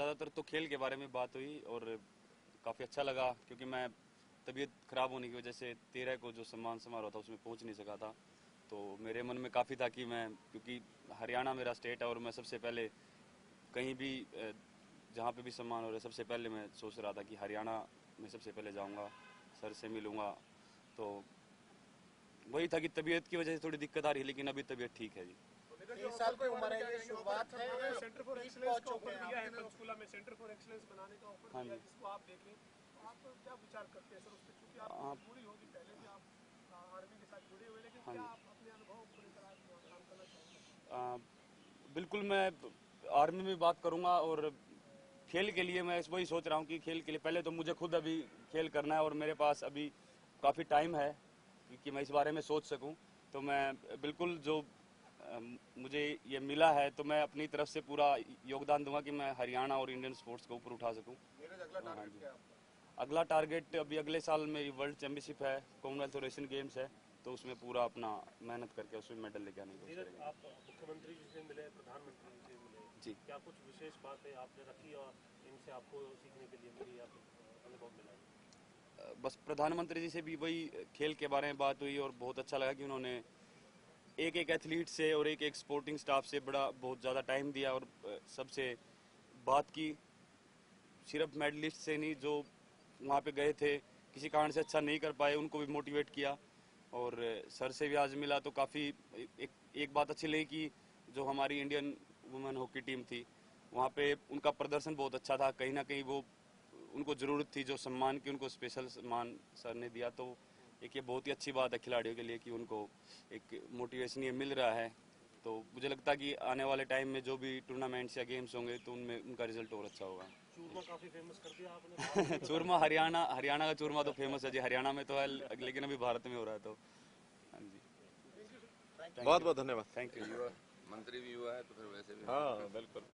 ज़्यादातर तो खेल के बारे में बात हुई और काफ़ी अच्छा लगा, क्योंकि मैं तबीयत खराब होने की वजह से तेरह को जो सम्मान समारोह था उसमें पहुँच नहीं सका था। तो मेरे मन में काफ़ी था कि मैं, क्योंकि हरियाणा मेरा स्टेट है और मैं सबसे पहले कहीं भी जहाँ पे भी सम्मान हो रहा है, सबसे पहले मैं सोच रहा था कि हरियाणा में सबसे पहले जाऊँगा, सर से मिलूँगा। तो वही था कि तबीयत की वजह से थोड़ी दिक्कत आ रही है, लेकिन अभी तबीयत ठीक है जी। तीस साल की उम्र है ये शुरुआत है। सेंटर फॉर एक्सलेंस का ऑफ़र दिया है। पंचकूला में सेंटर फॉर एक्सलेंस बनाने का ऑफ़र हाँ दिया जिसको आप देख लें तो आप क्या विचार करते हैं सर उस पर क्योंकि आप पूरी होगी पहले भी आप आर्मी के साथ जुड़े हुए लेकिन हाँ क्या आप अपने अनुभव काम करना चाहेंगे बिल्कुल मैं आर्मी में बात करूँगा और खेल के लिए मैं वही सोच रहा हूँ कि खेल के लिए पहले तो मुझे खुद अभी खेल करना है और मेरे पास अभी काफ़ी टाइम है कि, मैं इस बारे में सोच सकूँ। तो मैं बिल्कुल जो मुझे ये मिला है तो मैं अपनी तरफ़ से पूरा योगदान दूँगा कि मैं हरियाणा और इंडियन स्पोर्ट्स को ऊपर उठा सकूँ। हाँ अगला टारगेट अभी अगले साल मेरी वर्ल्ड चैंपियनशिप है कॉमनवेल्थ और एशियन गेम्स है तो उसमें पूरा अपना मेहनत करके उसमें मेडल लेके आने की कोशिश आप मुख्यमंत्री जी से मिले प्रधानमंत्री जी से मिले। जी। क्या कुछ विशेष बातें आपने रखी और इनसे आपको सीखने के लिए मिली या अनुभव मिला? बस प्रधानमंत्री जी से भी वही खेल के बारे में बात हुई और बहुत अच्छा लगा कि उन्होंने एक एक एथलीट से और एक एक स्पोर्टिंग स्टाफ से बड़ा बहुत ज़्यादा टाइम दिया और सबसे बात की। सिर्फ़ मेडलिस्ट से नहीं जो वहाँ पे गए थे किसी कारण से अच्छा नहीं कर पाए उनको भी मोटिवेट किया। और सर से भी आज मिला तो काफ़ी एक, एक बात अच्छी लगी कि जो हमारी इंडियन वुमेन हॉकी टीम थी वहाँ पे उनका प्रदर्शन बहुत अच्छा था। कहीं ना कहीं वो उनको ज़रूरत थी जो सम्मान की उनको स्पेशल सम्मान सर ने दिया तो एक ये बहुत ही अच्छी बात है खिलाड़ियों के लिए कि उनको एक मोटिवेशन ये मिल रहा है। तो मुझे लगता है कि आने वाले टाइम में जो भी टूर्नामेंट्स या गेम्स होंगे तो उनमें उनका रिज़ल्ट और अच्छा होगा। चूरमा काफ़ी फ़ेमस कर दिया आपने। चूरमा हरियाणा हरियाणा का चूरमा तो फ़ेमस है जी। हरियाणा में तो है लेकिन अभी भारत में हो रहा है तो। हाँ जी। बहुत बहुत धन्यवाद थैंक यू मंत्री भी हुआ है तो फिर वैसे भी। हाँ बिल्कुल।